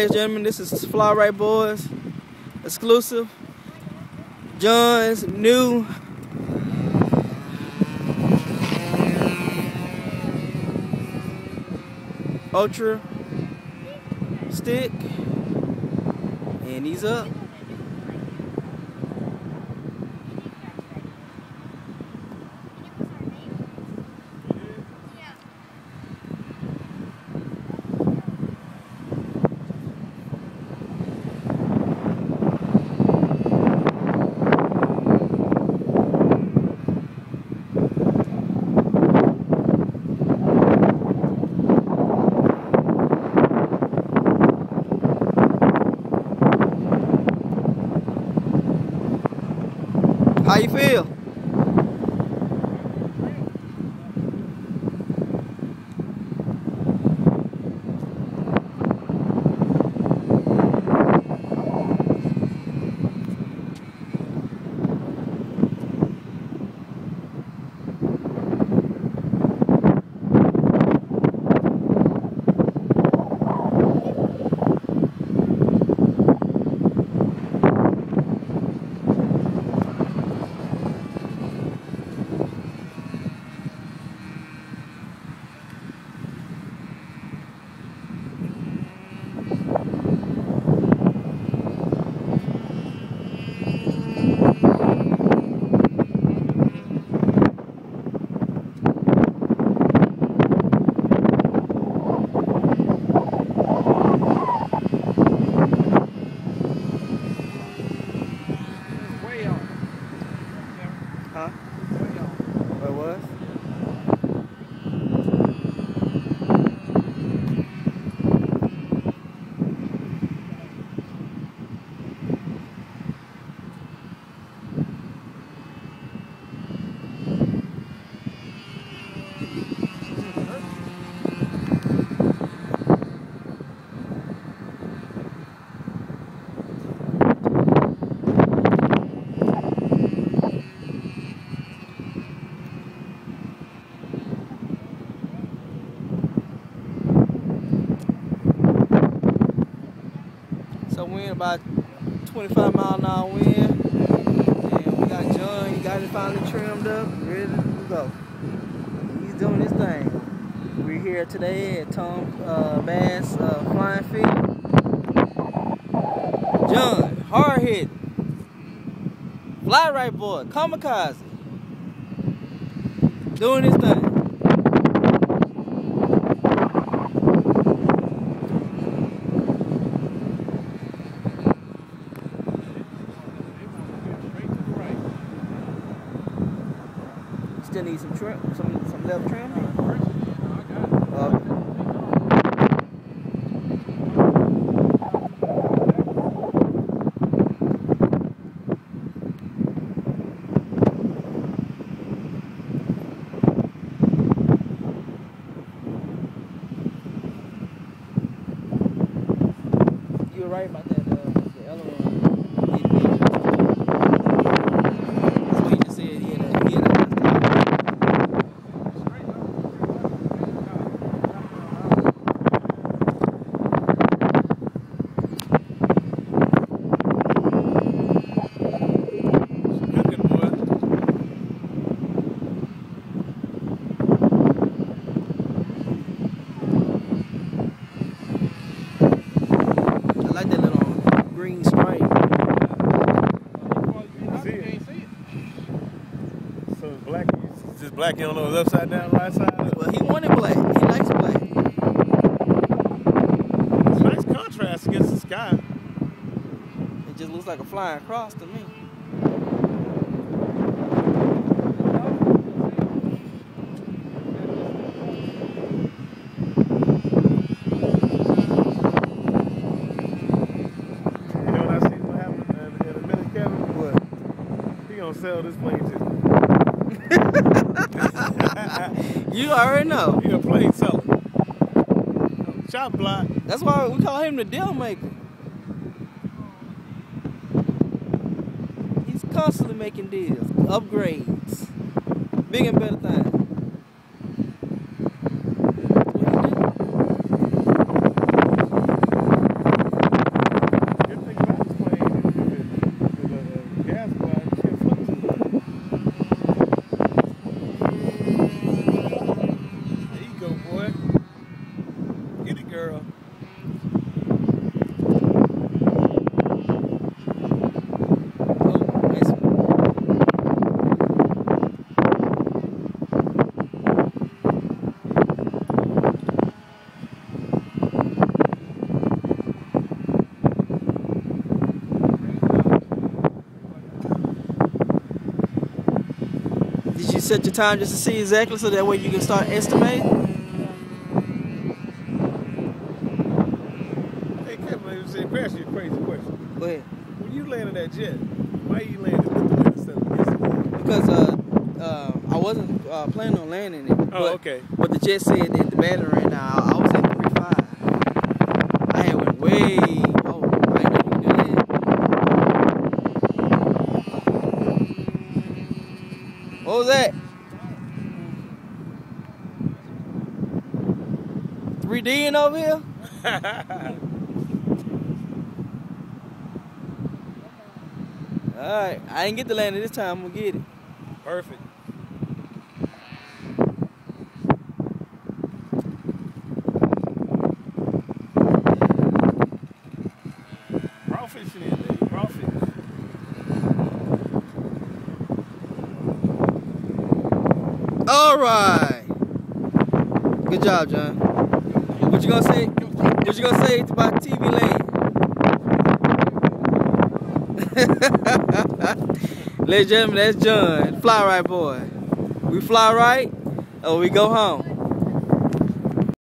Ladies and gentlemen, this is Fly Right Boys exclusive. John's new Ultra stick, and he's up. How you feel? Way off. Huh? Way off. What was? So wind about 25 mile an hour wind. And we got John, he got it finally trimmed up, ready to go. He's doing his thing. We're here today at Tom uh, Bass uh, Flying Field. John, hard hit. Fly right boy, kamikaze. Doing his thing. Still need some trim, some some trim. You were right about that. Uh, the aileron. That's what he just said. He had a, he had a Cooking, boy. I like that little green stripe. See it. So it's black. It's just black. You don't know it's upside down, right side. Well, he wanted black. He likes black. It's a nice contrast against the sky. It just looks like a flying cross to me. You know I see? What happened uh, a minute, Kevin? What? He gonna sell this plane to. You already know. He a plane seller. Shop block. That's why we call him the deal maker. He's constantly making deals, upgrades, big and better things. girl. Oh, Did you set your time just to see exactly so that way you can start estimating? Ask you a crazy question. Go ahead. When you landed that jet, why you landed with the wind instead of against the wind? Because uh, uh, I wasn't uh, planning on landing it. Oh, but, okay. But the jet said that the battery ran out. I was at three five. I had went way. Oh, I didn't know do that. What was that? 3D over here? Alright, I ain't get the landing this time, I'm gonna get it. Perfect. Crawfish in there, baby. Crawfish. Alright. Good job, John. What you gonna say? What you gonna say about TV land? Ladies and gentlemen, that's John, Fly Right Boy. We fly right or we go home.